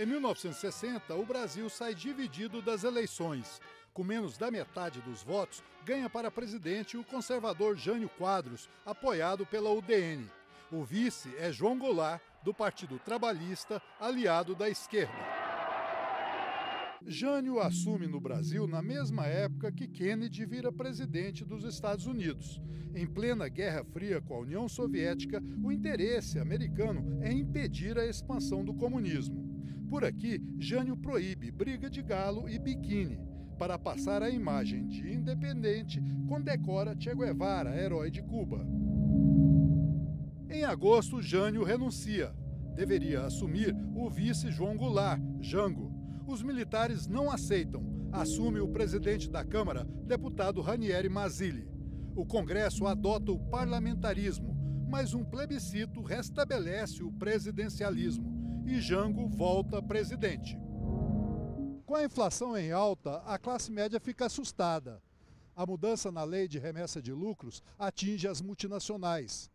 Em 1960, o Brasil sai dividido das eleições. Com menos da metade dos votos, ganha para presidente o conservador Jânio Quadros, apoiado pela UDN. O vice é João Goulart, do Partido Trabalhista, aliado da esquerda. Jânio assume no Brasil na mesma época que Kennedy vira presidente dos Estados Unidos. Em plena Guerra Fria com a União Soviética, o interesse americano é impedir a expansão do comunismo. Por aqui, Jânio proíbe briga de galo e biquíni. Para passar a imagem de independente, condecora Che Guevara, herói de Cuba. Em agosto, Jânio renuncia. Deveria assumir o vice João Goulart, Jango. Os militares não aceitam. Assume o presidente da Câmara, deputado Ranieri Mazzilli. O Congresso adota o parlamentarismo, mas um plebiscito restabelece o presidencialismo e Jango volta presidente. Com a inflação em alta, a classe média fica assustada. A mudança na lei de remessa de lucros atinge as multinacionais.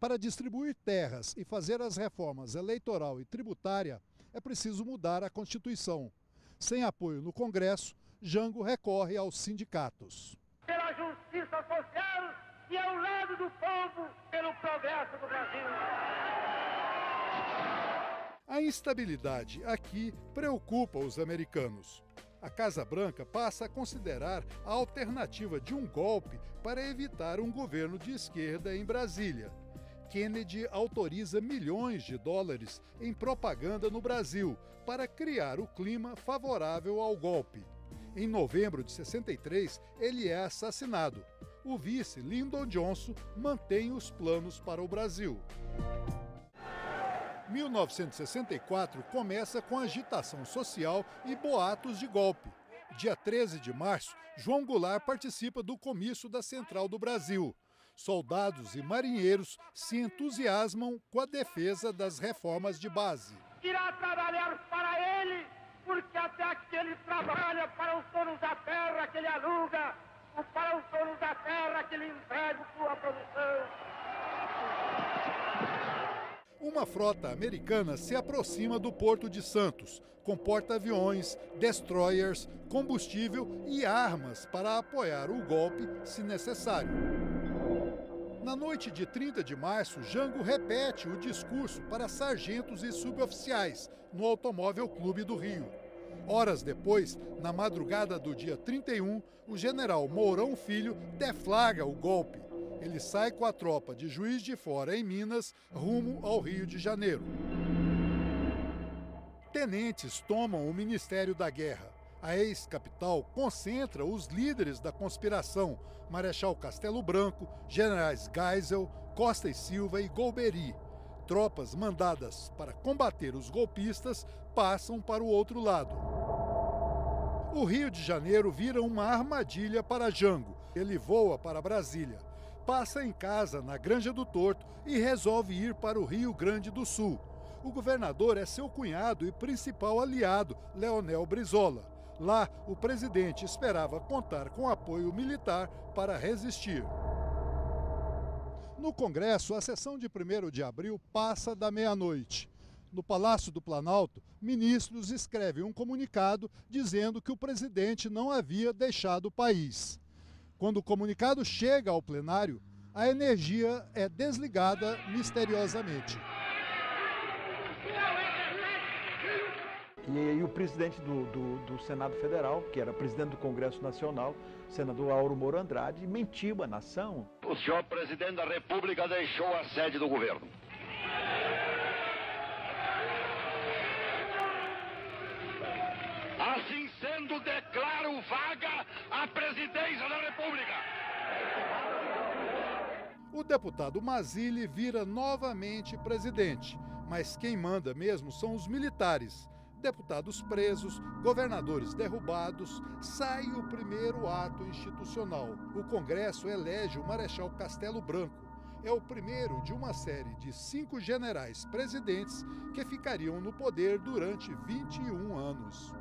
Para distribuir terras e fazer as reformas eleitoral e tributária, é preciso mudar a Constituição. Sem apoio no Congresso, Jango recorre aos sindicatos. Pela justiça social e ao lado do povo, pelo progresso do Brasil. A instabilidade aqui preocupa os americanos. A Casa Branca passa a considerar a alternativa de um golpe para evitar um governo de esquerda em Brasília. Kennedy autoriza milhões de dólares em propaganda no Brasil para criar o clima favorável ao golpe. Em novembro de 63, ele é assassinado. O vice, Lyndon Johnson, mantém os planos para o Brasil. 1964 começa com agitação social e boatos de golpe. Dia 13 de março, João Goulart participa do comício da Central do Brasil soldados e marinheiros se entusiasmam com a defesa das reformas de base. Irá trabalhar para ele, porque até aqui ele trabalha para os donos da terra que ele aluga, para os donos da terra que ele entrega sua produção. Uma frota americana se aproxima do Porto de Santos, com porta-aviões, destroyers, combustível e armas para apoiar o golpe se necessário. Na noite de 30 de março, Jango repete o discurso para sargentos e suboficiais no Automóvel Clube do Rio. Horas depois, na madrugada do dia 31, o general Mourão Filho deflaga o golpe. Ele sai com a tropa de Juiz de Fora em Minas rumo ao Rio de Janeiro. Tenentes tomam o Ministério da Guerra. A ex-capital concentra os líderes da conspiração, Marechal Castelo Branco, generais Geisel, Costa e Silva e Golbery. Tropas mandadas para combater os golpistas passam para o outro lado. O Rio de Janeiro vira uma armadilha para Jango. Ele voa para Brasília, passa em casa na Granja do Torto e resolve ir para o Rio Grande do Sul. O governador é seu cunhado e principal aliado, Leonel Brizola. Lá, o presidente esperava contar com apoio militar para resistir. No Congresso, a sessão de 1 de abril passa da meia-noite. No Palácio do Planalto, ministros escrevem um comunicado dizendo que o presidente não havia deixado o país. Quando o comunicado chega ao plenário, a energia é desligada misteriosamente. E aí o presidente do, do, do, Senado Federal, que era presidente do Congresso Nacional, senador Auro Moro Andrade, mentiu a nação. O senhor presidente da República deixou a sede do governo. Assim sendo, declaro vaga a presidência da República. O deputado Mazili vira novamente presidente, mas quem manda mesmo são os militares deputados presos, governadores derrubados, sai o primeiro ato institucional. O Congresso elege o Marechal Castelo Branco. É o primeiro de uma série de cinco generais presidentes que ficariam no poder durante 21 anos.